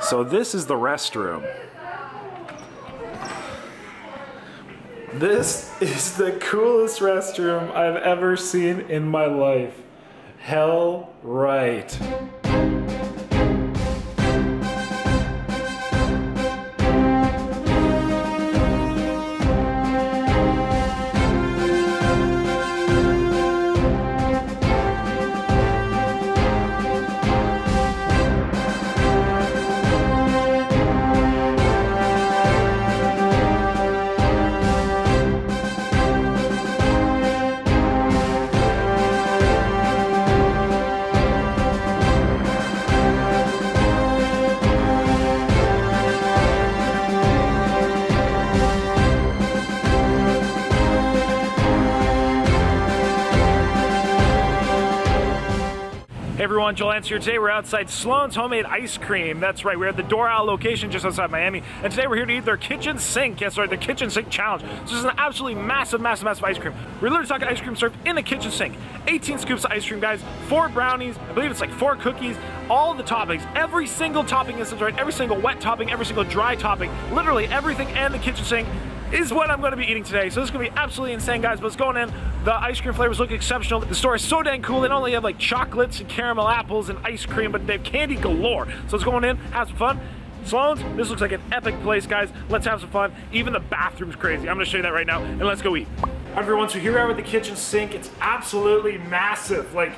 So this is the restroom. This is the coolest restroom I've ever seen in my life. Hell right. Joel Hansen here. Today we're outside Sloan's Homemade Ice Cream. That's right, we're at the Doral location just outside Miami. And today we're here to eat their kitchen sink. Yes, right, the kitchen sink challenge. So this is an absolutely massive, massive, massive ice cream. We're literally talking ice cream served in a kitchen sink. 18 scoops of ice cream, guys. Four brownies. I believe it's like four cookies. All the toppings. Every single topping is right. Every single wet topping, every single dry topping. Literally everything and the kitchen sink is what I'm to be eating today. So this is to be absolutely insane, guys. But it's going in. The ice cream flavors look exceptional. The store is so dang cool. They not only have like chocolates and caramel apples and ice cream, but they have candy galore. So it's going in, have some fun. Sloan's, this looks like an epic place, guys. Let's have some fun. Even the bathroom's crazy. I'm gonna show you that right now, and let's go eat. Everyone, so here we are with the kitchen sink. It's absolutely massive. Like,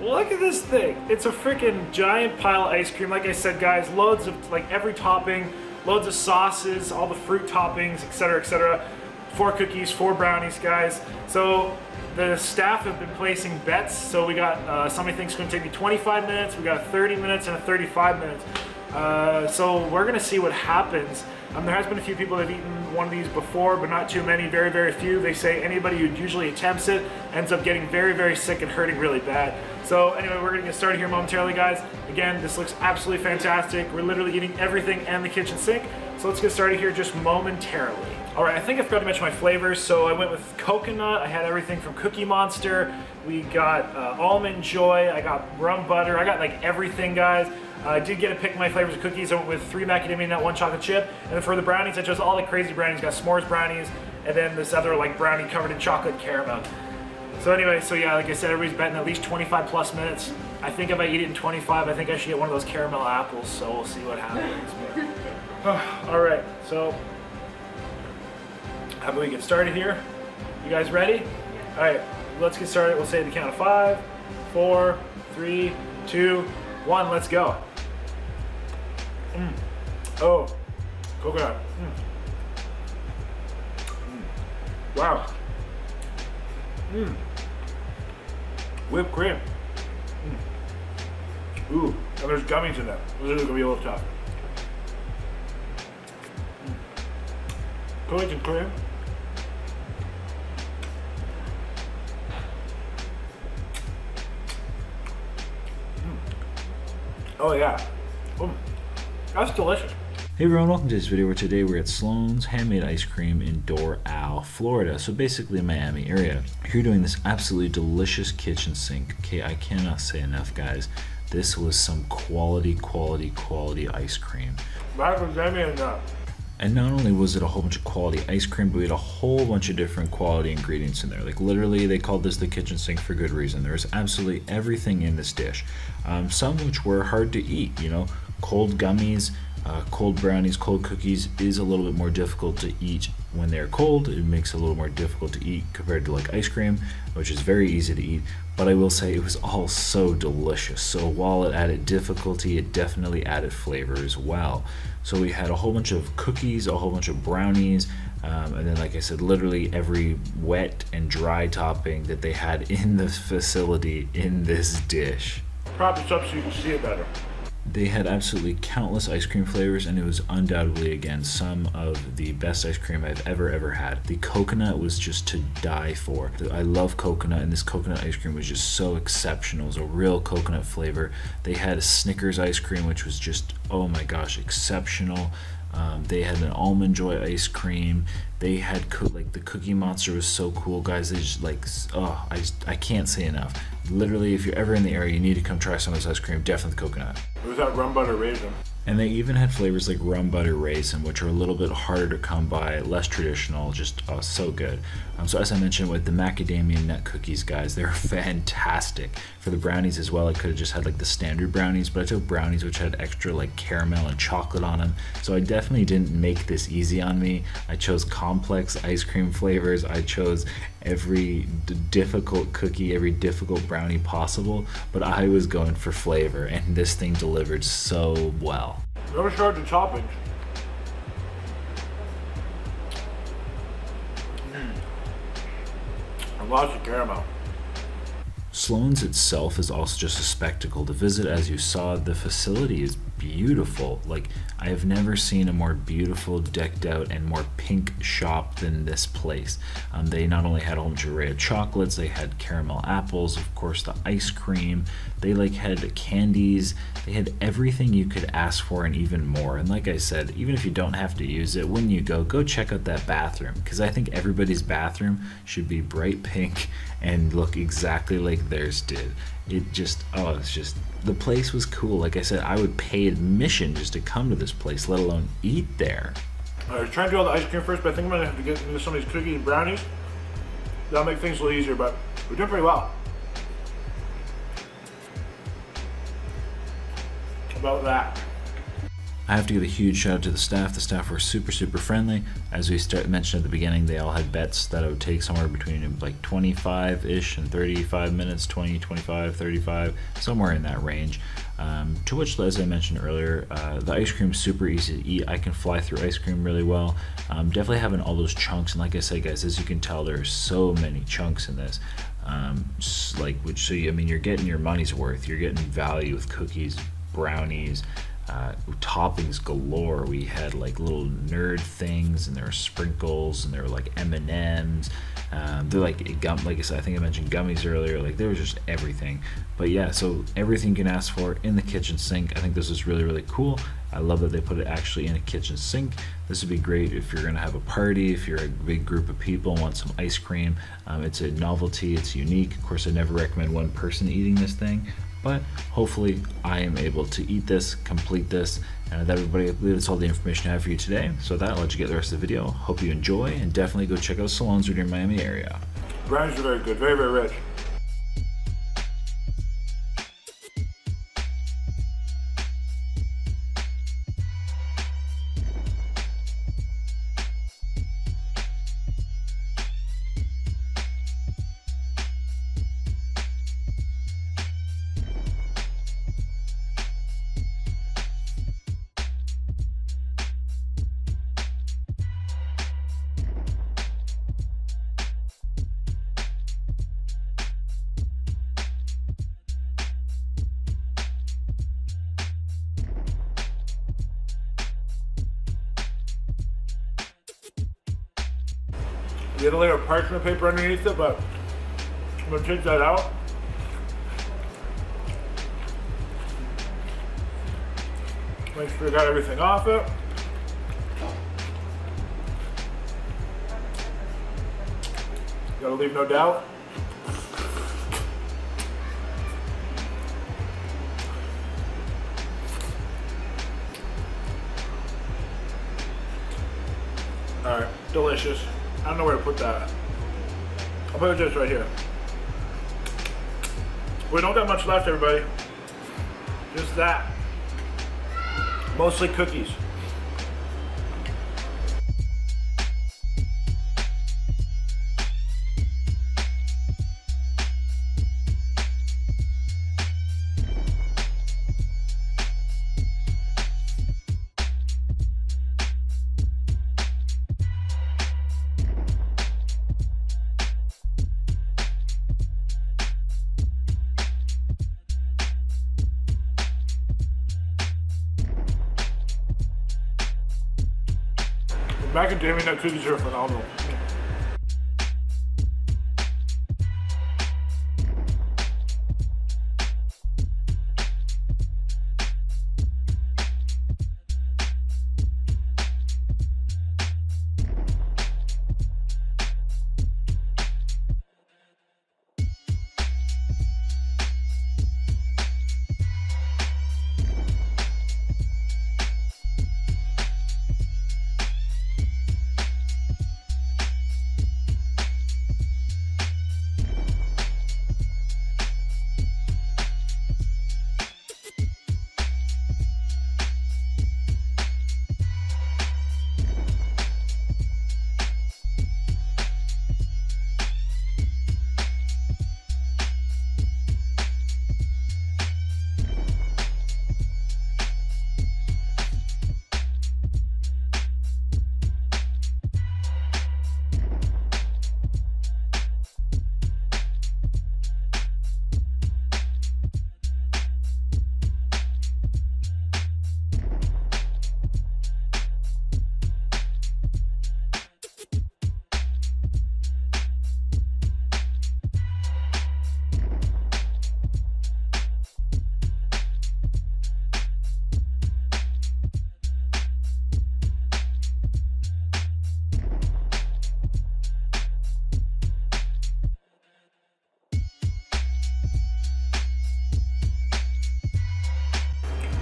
look at this thing. It's a freaking giant pile of ice cream. Like I said, guys, loads of like every topping, loads of sauces, all the fruit toppings, etc., etc. Four cookies, four brownies, guys. So the staff have been placing bets. So we got uh, somebody thinks it's going to take me 25 minutes. We got 30 minutes and a 35 minutes. Uh, so we're going to see what happens. Um, there has been a few people that have eaten one of these before, but not too many, very, very few. They say anybody who usually attempts it ends up getting very, very sick and hurting really bad. So anyway, we're gonna get started here momentarily, guys. Again, this looks absolutely fantastic. We're literally eating everything and the kitchen sink. So let's get started here just momentarily. All right, I think I forgot to mention my flavors. So I went with coconut. I had everything from Cookie Monster. We got uh, almond joy. I got rum butter. I got like everything, guys. Uh, I did get to pick my flavors of cookies. I went with three macadamia nut, one chocolate chip. And then for the brownies, I chose all the crazy brownies. Got s'mores brownies, and then this other like brownie covered in chocolate caramel. So anyway, so yeah, like I said, everybody's betting at least 25 plus minutes. I think if I eat it in 25, I think I should get one of those caramel apples. So we'll see what happens. all right, so how about we get started here? You guys ready? All right, let's get started. We'll say the count of five, four, three, two, one. Let's go. Mm. Oh, coconut. Mm. Mm. Wow. Mm. Whipped cream. Mm. Ooh, and there's gummies in that. This is gonna be a little tough. Mm. Cookies and cream. Oh yeah. That's delicious. Hey everyone, welcome to this video where today we're at Sloan's Handmade Ice Cream in Doral, Florida. So basically Miami area. Here doing this absolutely delicious kitchen sink. Okay, I cannot say enough guys. This was some quality, quality, quality ice cream. And not only was it a whole bunch of quality ice cream, but we had a whole bunch of different quality ingredients in there. Like literally, they called this the kitchen sink for good reason. There was absolutely everything in this dish. Um, some which were hard to eat, you know, cold gummies, uh, cold brownies, cold cookies is a little bit more difficult to eat when they're cold. It makes it a little more difficult to eat compared to like ice cream, which is very easy to eat. But I will say it was all so delicious. So while it added difficulty, it definitely added flavor as well. So we had a whole bunch of cookies, a whole bunch of brownies, um, and then like I said, literally every wet and dry topping that they had in the facility in this dish. Prop this up so you can see it better. They had absolutely countless ice cream flavors, and it was undoubtedly, again, some of the best ice cream I've ever, ever had. The coconut was just to die for. I love coconut, and this coconut ice cream was just so exceptional. It was a real coconut flavor. They had a Snickers ice cream, which was just, oh my gosh, exceptional. Um, they had an almond joy ice cream. They had co- like the Cookie Monster was so cool, guys. They just like oh, I just, I can't say enough. Literally, if you're ever in the area, you need to come try some of this ice cream. Definitely coconut. It was that rum butter raisin. And they even had flavors like rum butter raisin, which are a little bit harder to come by, less traditional, just oh, so good. Um, so as I mentioned with the macadamia nut cookies, guys, they're fantastic. For the brownies as well, I could have just had like the standard brownies, but I took brownies which had extra like caramel and chocolate on them. So I definitely didn't make this easy on me. I chose complex ice cream flavors. I chose every difficult cookie, every difficult brownie possible, but I was going for flavor, and this thing delivered so well. Never start the toppings. Mm. And lots of caramel. Sloan's itself is also just a spectacle to visit. As you saw, the facility is beautiful. Like, I have never seen a more beautiful, decked out, and more pink shop than this place. Um, they not only had a whole bunch chocolates, they had caramel apples, of course, the ice cream. They like had candies. They had everything you could ask for and even more. And like I said, even if you don't have to use it, when you go, go check out that bathroom because I think everybody's bathroom should be bright pink and look exactly like theirs did. It just, oh, it's just, the place was cool. Like I said, I would pay admission just to come to this place, let alone eat there. I was trying to do all the ice cream first, but I think I'm gonna have to get into some of these cookies and brownies. That'll make things a little easier, but we're doing pretty well. About that. I have to give a huge shout out to the staff. The staff were super, super friendly. As we start, mentioned at the beginning, they all had bets that it would take somewhere between like 25 ish and 35 minutes 20, 25, 35, somewhere in that range. Um, to which, as I mentioned earlier, uh, the ice cream is super easy to eat. I can fly through ice cream really well. Um, definitely having all those chunks, and like I said, guys, as you can tell, there are so many chunks in this. Um, like which, so you, I mean, you're getting your money's worth. You're getting value with cookies, brownies, uh, toppings galore. We had like little nerd things, and there were sprinkles, and there were like M and M's. Um, they're like gum, like I said, I think I mentioned gummies earlier. Like there was just everything. But yeah, so everything you can ask for in the kitchen sink. I think this is really really cool. I love that they put it actually in a kitchen sink. This would be great if you're gonna have a party, if you're a big group of people and want some ice cream. Um, it's a novelty, it's unique. Of course, I never recommend one person eating this thing, but hopefully I am able to eat this, complete this, and with everybody, that's all the information I have for you today. So with that, I'll let you get the rest of the video. Hope you enjoy, and definitely go check out Sloan's in your Miami area. Brownies are very good, very, very rich. You had a layer of parchment paper underneath it, but I'm gonna take that out. Make sure I got everything off it. Gotta leave no doubt. Alright, delicious. I don't know where to put that. I'll put it just right here. We don't got much left, everybody. Just that. Mostly cookies. Macadamia nut cookies are phenomenal.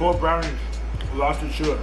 Core brownies. lost of sugar.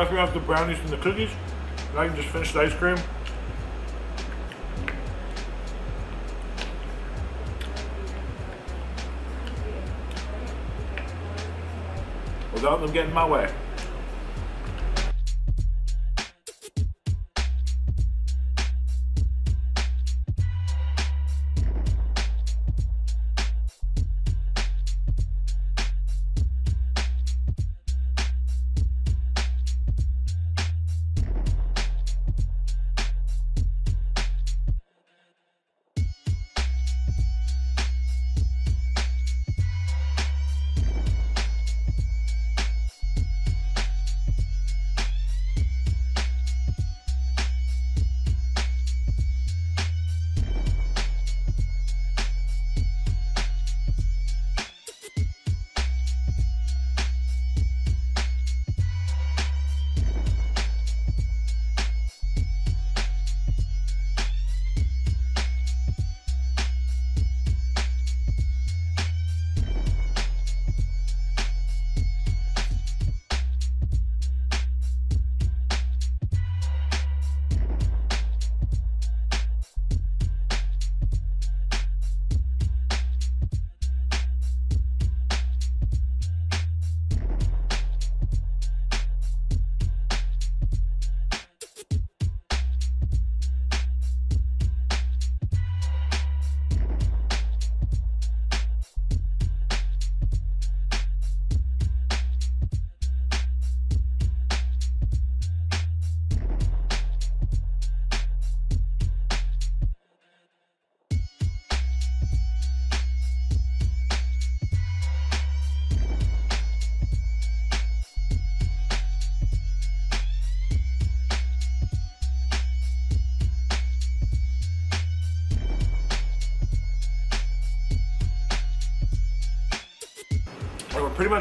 Guess we have the brownies and the cookies. And I can just finish the ice cream. Without them getting my way.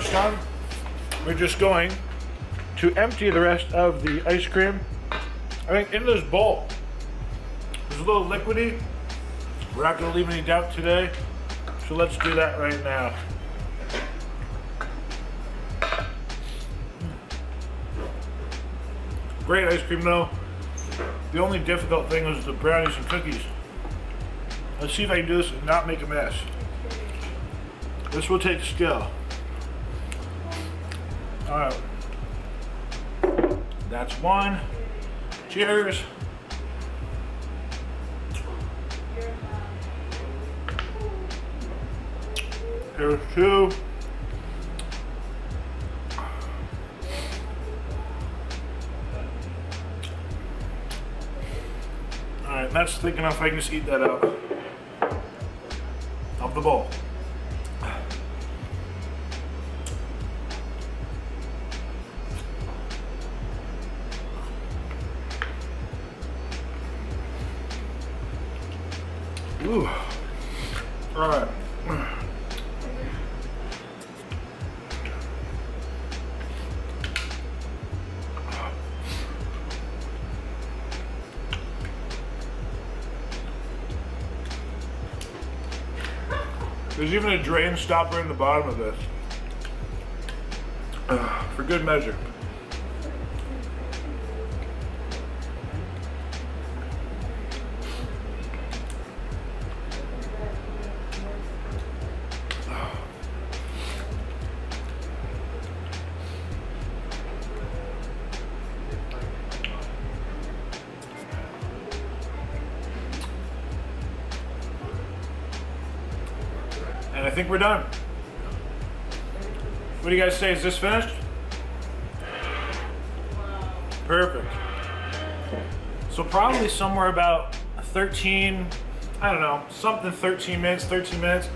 Done. We're just going to empty the rest of the ice cream, I think, into this bowl. It's a little liquidy. We're not going to leave any doubt today, so let's do that right now. Great ice cream though. The only difficult thing was the brownies and cookies. Let's see if I can do this and not make a mess. This will take skill. Alright. That's one. Cheers. Here's two. Alright, that's thick enough I can just eat that out of the bowl. There's even a drain stopper in the bottom of this. For good measure. Think we're done. What do you guys say? Is this finished? Perfect. So probably somewhere about 13, I don't know, something 13 minutes, 13 minutes.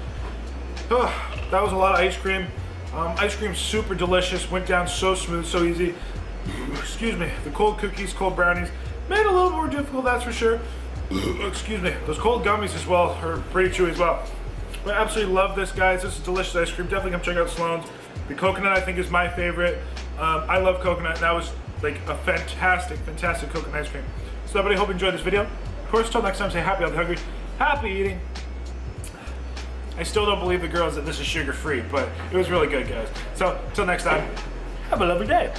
Ugh, that was a lot of ice cream. Um, ice cream super delicious, went down so smooth, so easy. Excuse me. The cold cookies, cold brownies, made a little more difficult, that's for sure. Excuse me. Those cold gummies as well are pretty chewy as well. But I absolutely love this, guys. This is delicious ice cream. Definitely come check out Sloan's. The coconut, I think, is my favorite. Um, I love coconut. That was like a fantastic, fantastic coconut ice cream. So everybody, hope you enjoyed this video. Of course, till next time, say happy, healthy, hungry, happy eating. I still don't believe the girls that this is sugar-free, but it was really good, guys. So, till next time, have a lovely day.